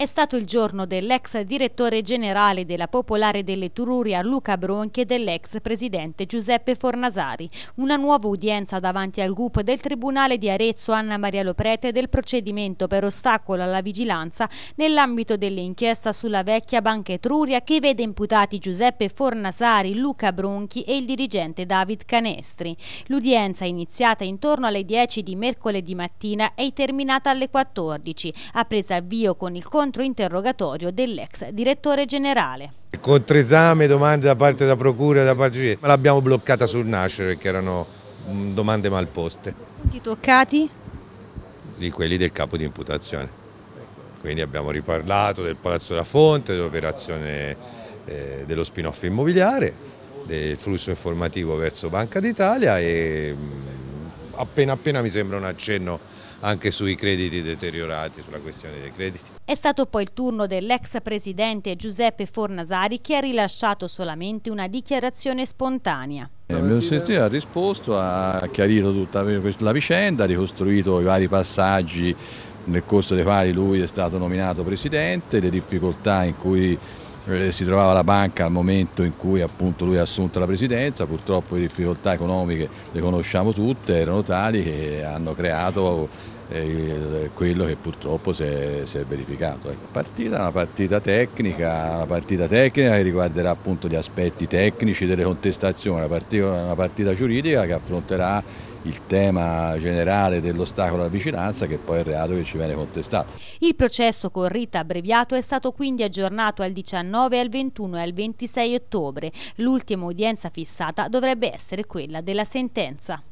È stato il giorno dell'ex direttore generale della Popolare dell'Etruria Luca Bronchi e dell'ex presidente Giuseppe Fornasari. Una nuova udienza davanti al GUP del Tribunale di Arezzo Anna Maria Loprete del procedimento per ostacolo alla vigilanza nell'ambito dell'inchiesta sulla vecchia Banca Etruria che vede imputati Giuseppe Fornasari, Luca Bronchi e il dirigente David Canestri. L'udienza iniziata intorno alle 10 di mercoledì mattina è terminata alle 14. Ha preso avvio con il conto controinterrogatorio dell'ex direttore generale. Controesame, domande da parte della procura, da parte di... l'abbiamo bloccata sul nascere perché erano mm, domande mal poste. Punti toccati? Di quelli del capo di imputazione. Quindi abbiamo riparlato del Palazzo della Fonte, dell'operazione eh, dello spin-off immobiliare, del flusso informativo verso Banca d'Italia e mm, appena appena mi sembra un accenno anche sui crediti deteriorati, sulla questione dei crediti. È stato poi il turno dell'ex presidente Giuseppe Fornasari che ha rilasciato solamente una dichiarazione spontanea. Il mio sentito ha risposto, ha chiarito tutta la vicenda, ha ricostruito i vari passaggi nel corso dei quali lui è stato nominato presidente, le difficoltà in cui eh, si trovava la banca al momento in cui appunto lui ha assunto la presidenza, purtroppo le difficoltà economiche le conosciamo tutte, erano tali che hanno creato eh, quello che purtroppo si è, si è verificato. La ecco. partita è una partita tecnica, una partita tecnica che riguarderà appunto gli aspetti tecnici delle contestazioni, una partita, una partita giuridica che affronterà il tema generale dell'ostacolo alla vicinanza che poi è il reato che ci viene contestato. Il processo con rita abbreviato è stato quindi aggiornato al 19, al 21 e al 26 ottobre. L'ultima udienza fissata dovrebbe essere quella della sentenza.